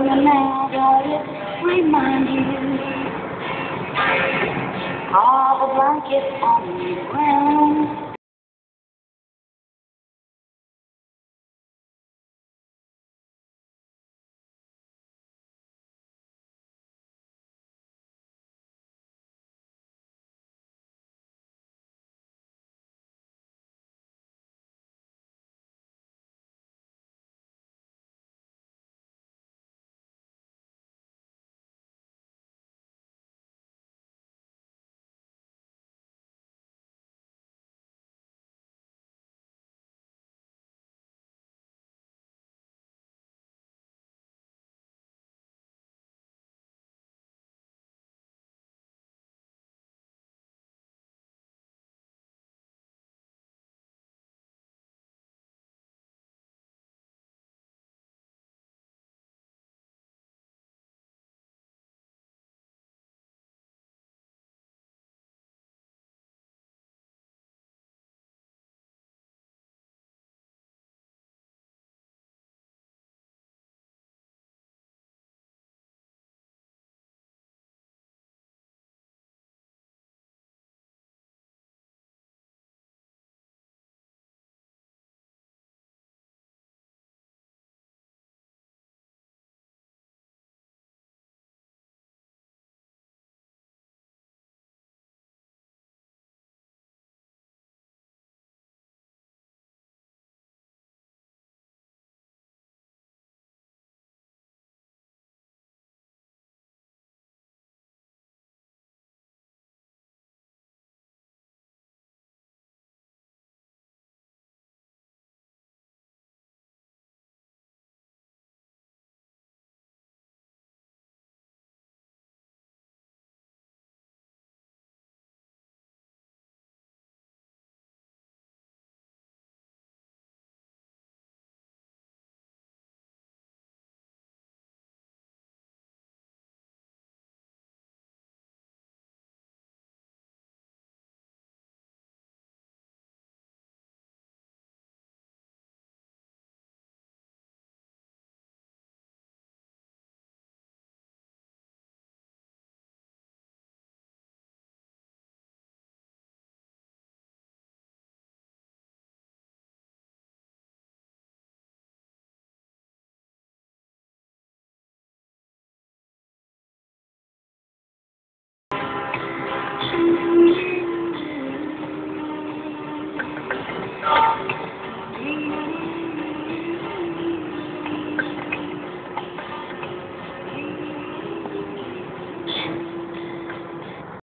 no matter remind you All the blankets on the ground.